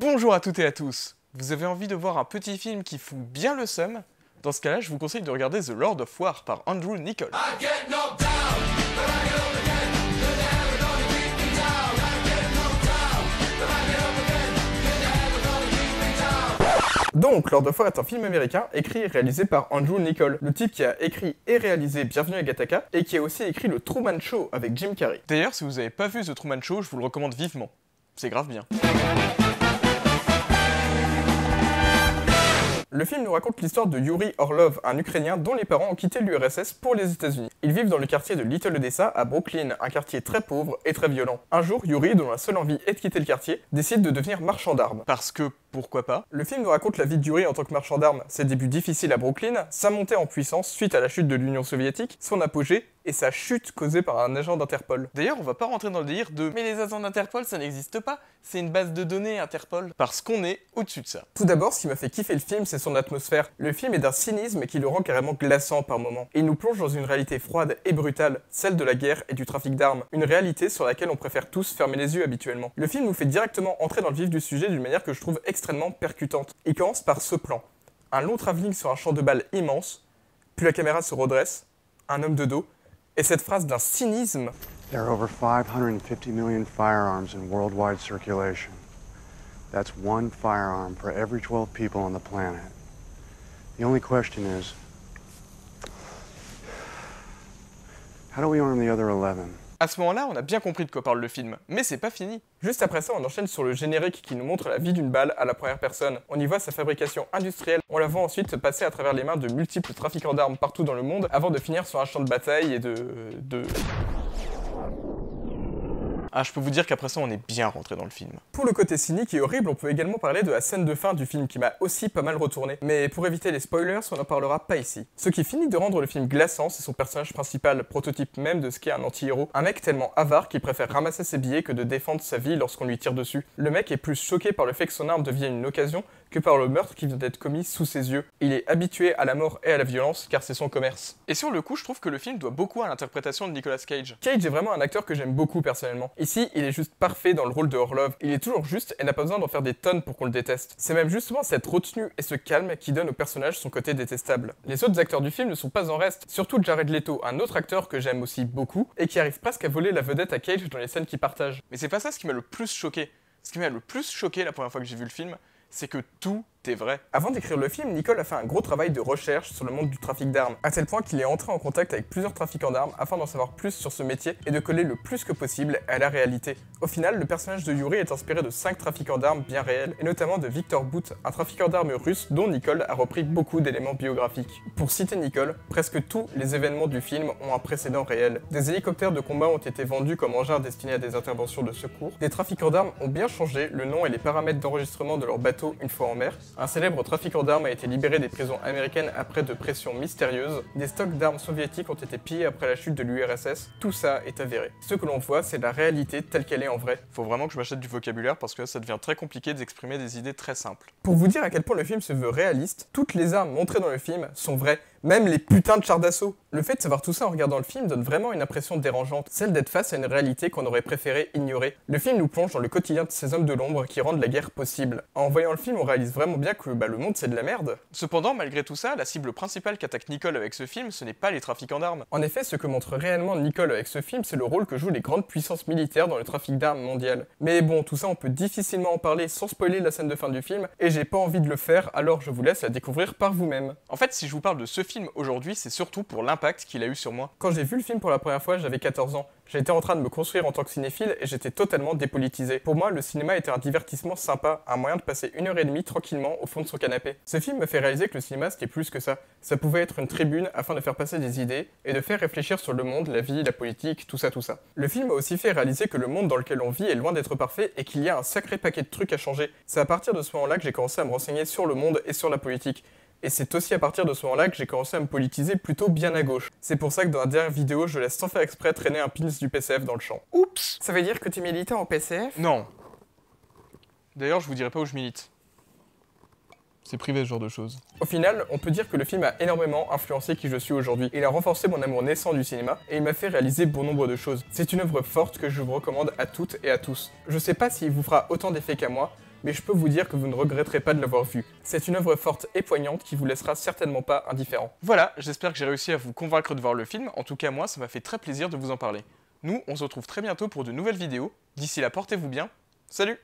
Bonjour à toutes et à tous Vous avez envie de voir un petit film qui fout bien le seum? Dans ce cas-là, je vous conseille de regarder The Lord of War par Andrew Nichol. Donc, Lord of War est un film américain écrit et réalisé par Andrew Nichol, le type qui a écrit et réalisé Bienvenue à Gattaca et qui a aussi écrit Le Truman Show avec Jim Carrey. D'ailleurs, si vous n'avez pas vu The Truman Show, je vous le recommande vivement. C'est grave bien. Le film nous raconte l'histoire de Yuri Orlov, un Ukrainien dont les parents ont quitté l'URSS pour les États-Unis. Ils vivent dans le quartier de Little Odessa à Brooklyn, un quartier très pauvre et très violent. Un jour, Yuri, dont la seule envie est de quitter le quartier, décide de devenir marchand d'armes. Parce que pourquoi pas? Le film nous raconte la vie de Yuri en tant que marchand d'armes, ses débuts difficiles à Brooklyn, sa montée en puissance suite à la chute de l'Union soviétique, son apogée et sa chute causée par un agent d'Interpol. D'ailleurs, on va pas rentrer dans le délire de mais les agents d'Interpol ça n'existe pas, c'est une base de données Interpol. Parce qu'on est au-dessus de ça. Tout d'abord, ce qui m'a fait kiffer le film, c'est son atmosphère. Le film est d'un cynisme qui le rend carrément glaçant par moments. Et il nous plonge dans une réalité froide et brutale, celle de la guerre et du trafic d'armes. Une réalité sur laquelle on préfère tous fermer les yeux habituellement. Le film nous fait directement entrer dans le vif du sujet d'une manière que je trouve extrêmement percutante. Il commence par ce plan. Un long travelling sur un champ de balles immense, puis la caméra se redresse, un homme de dos, et cette phrase d'un cynisme. There are over 550 million firearms in worldwide circulation. That's one firearm for every 12 people on the planet. The only question is how do we arm the other 11? À ce moment-là, on a bien compris de quoi parle le film, mais c'est pas fini. Juste après ça, on enchaîne sur le générique qui nous montre la vie d'une balle à la première personne. On y voit sa fabrication industrielle, on la voit ensuite passer à travers les mains de multiples trafiquants d'armes partout dans le monde avant de finir sur un champ de bataille et de... de... Ah, je peux vous dire qu'après ça, on est bien rentré dans le film. Pour le côté cynique et horrible, on peut également parler de la scène de fin du film qui m'a aussi pas mal retourné. Mais pour éviter les spoilers, on n'en parlera pas ici. Ce qui finit de rendre le film glaçant, c'est son personnage principal, prototype même de ce qu'est un anti-héros. Un mec tellement avare qu'il préfère ramasser ses billets que de défendre sa vie lorsqu'on lui tire dessus. Le mec est plus choqué par le fait que son arme devienne une occasion que par le meurtre qui vient d'être commis sous ses yeux. Il est habitué à la mort et à la violence car c'est son commerce. Et sur le coup, je trouve que le film doit beaucoup à l'interprétation de Nicolas Cage. Cage est vraiment un acteur que j'aime beaucoup personnellement. Ici, il est juste parfait dans le rôle de Orlov. Il est toujours juste et n'a pas besoin d'en faire des tonnes pour qu'on le déteste. C'est même justement cette retenue et ce calme qui donne au personnage son côté détestable. Les autres acteurs du film ne sont pas en reste, surtout Jared Leto, un autre acteur que j'aime aussi beaucoup et qui arrive presque à voler la vedette à Cage dans les scènes qu'il partage. Mais c'est pas ça ce qui m'a le plus choqué. Ce qui m'a le plus choqué la première fois que j'ai vu le film, c'est que tout est vrai. Avant d'écrire le film, Nicole a fait un gros travail de recherche sur le monde du trafic d'armes, à tel point qu'il est entré en contact avec plusieurs trafiquants d'armes afin d'en savoir plus sur ce métier et de coller le plus que possible à la réalité. Au final, le personnage de Yuri est inspiré de 5 trafiquants d'armes bien réels, et notamment de Victor Bout, un trafiquant d'armes russe dont Nicole a repris beaucoup d'éléments biographiques. Pour citer Nicole, presque tous les événements du film ont un précédent réel. Des hélicoptères de combat ont été vendus comme engins destinés à des interventions de secours, des trafiquants d'armes ont bien changé le nom et les paramètres d'enregistrement de leur bateau une fois en mer, un célèbre trafiquant d'armes a été libéré des prisons américaines après de pressions mystérieuses. Des stocks d'armes soviétiques ont été pillés après la chute de l'URSS. Tout ça est avéré. Ce que l'on voit, c'est la réalité telle qu'elle est en vrai. Faut vraiment que je m'achète du vocabulaire parce que ça devient très compliqué d'exprimer des idées très simples. Pour vous dire à quel point le film se veut réaliste, toutes les armes montrées dans le film sont vraies. Même les putains de chars d'assaut. Le fait de savoir tout ça en regardant le film donne vraiment une impression dérangeante, celle d'être face à une réalité qu'on aurait préféré ignorer. Le film nous plonge dans le quotidien de ces hommes de l'ombre qui rendent la guerre possible. En voyant le film, on réalise vraiment bien que bah, le monde c'est de la merde. Cependant, malgré tout ça, la cible principale qu'attaque Nicole avec ce film, ce n'est pas les trafiquants d'armes. En effet, ce que montre réellement Nicole avec ce film, c'est le rôle que jouent les grandes puissances militaires dans le trafic d'armes mondial. Mais bon, tout ça on peut difficilement en parler sans spoiler la scène de fin du film, et j'ai pas envie de le faire, alors je vous laisse la découvrir par vous-même. En fait, si je vous parle de ce film aujourd'hui, c'est surtout pour l'impact qu'il a eu sur moi. Quand j'ai vu le film pour la première fois, j'avais 14 ans. J'étais en train de me construire en tant que cinéphile et j'étais totalement dépolitisé. Pour moi, le cinéma était un divertissement sympa, un moyen de passer une heure et demie tranquillement au fond de son canapé. Ce film me fait réaliser que le cinéma c'était plus que ça. Ça pouvait être une tribune afin de faire passer des idées et de faire réfléchir sur le monde, la vie, la politique, tout ça, tout ça. Le film m'a aussi fait réaliser que le monde dans lequel on vit est loin d'être parfait et qu'il y a un sacré paquet de trucs à changer. C'est à partir de ce moment-là que j'ai commencé à me renseigner sur le monde et sur la politique. Et c'est aussi à partir de ce moment-là que j'ai commencé à me politiser plutôt bien à gauche. C'est pour ça que dans la dernière vidéo, je laisse sans faire exprès traîner un pins du PCF dans le champ. Oups Ça veut dire que tu militais en PCF Non. D'ailleurs, je vous dirai pas où je milite. C'est privé ce genre de choses. Au final, on peut dire que le film a énormément influencé qui je suis aujourd'hui. Il a renforcé mon amour naissant du cinéma et il m'a fait réaliser bon nombre de choses. C'est une œuvre forte que je vous recommande à toutes et à tous. Je sais pas s'il vous fera autant d'effet qu'à moi, mais je peux vous dire que vous ne regretterez pas de l'avoir vu. C'est une œuvre forte et poignante qui vous laissera certainement pas indifférent. Voilà, j'espère que j'ai réussi à vous convaincre de voir le film. En tout cas, moi, ça m'a fait très plaisir de vous en parler. Nous, on se retrouve très bientôt pour de nouvelles vidéos. D'ici là, portez-vous bien. Salut